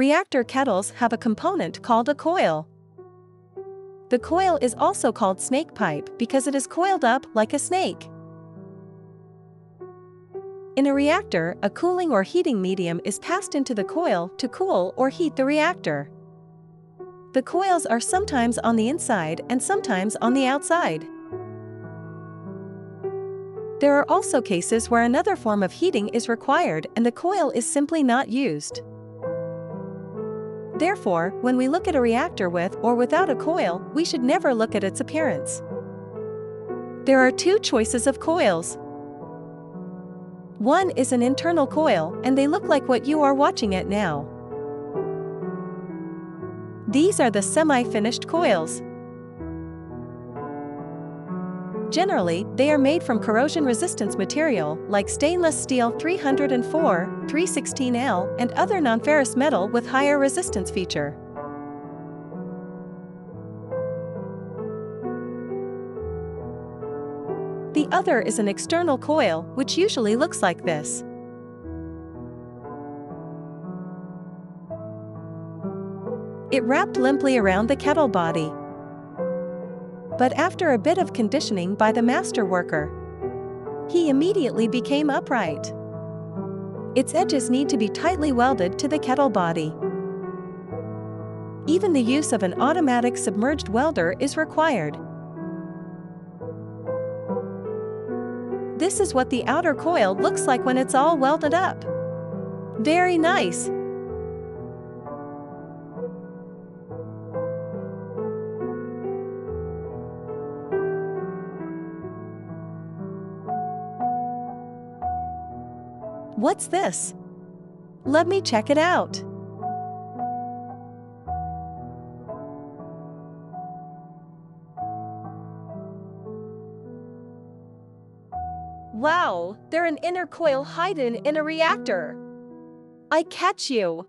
Reactor kettles have a component called a coil. The coil is also called snake pipe because it is coiled up like a snake. In a reactor, a cooling or heating medium is passed into the coil to cool or heat the reactor. The coils are sometimes on the inside and sometimes on the outside. There are also cases where another form of heating is required and the coil is simply not used. Therefore, when we look at a reactor with or without a coil, we should never look at its appearance. There are two choices of coils. One is an internal coil, and they look like what you are watching it now. These are the semi-finished coils. Generally, they are made from corrosion resistance material like stainless steel 304, 316L, and other nonferrous metal with higher resistance feature. The other is an external coil, which usually looks like this. It wrapped limply around the kettle body but after a bit of conditioning by the master worker, he immediately became upright. Its edges need to be tightly welded to the kettle body. Even the use of an automatic submerged welder is required. This is what the outer coil looks like when it's all welded up. Very nice! What's this? Let me check it out. Wow, they're an inner coil hidden in a reactor. I catch you.